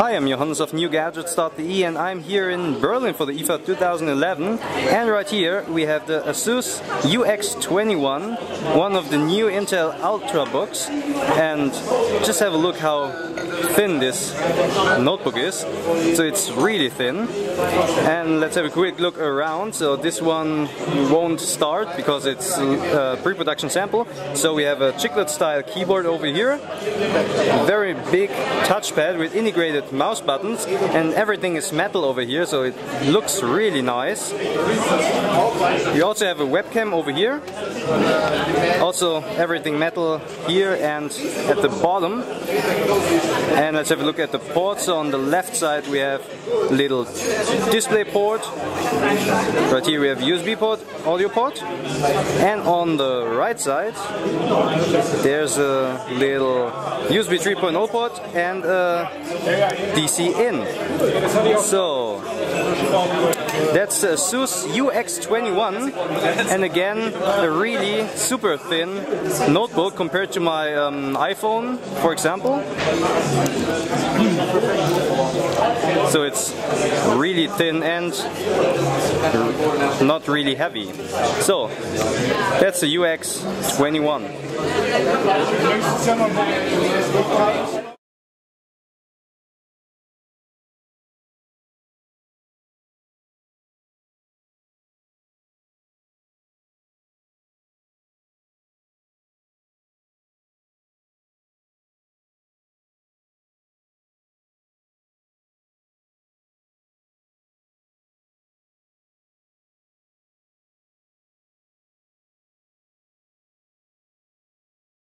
Hi, I'm Johannes of NewGadgets.de and I'm here in Berlin for the IFA 2011 and right here we have the Asus UX21, one of the new Intel Ultrabooks and just have a look how thin this notebook is. So it's really thin and let's have a quick look around. So this one won't start because it's a pre-production sample. So we have a chiclet style keyboard over here, very big touchpad with integrated mouse buttons and everything is metal over here so it looks really nice. We also have a webcam over here. Also everything metal here and at the bottom. And let's have a look at the ports. So on the left side we have little display port. Right here we have USB port, audio port. And on the right side there's a little USB 3.0 port and a DC in. So that's a ASUS UX21 and again a really super thin notebook compared to my um, iPhone for example. So it's really thin and not really heavy. So that's the UX21.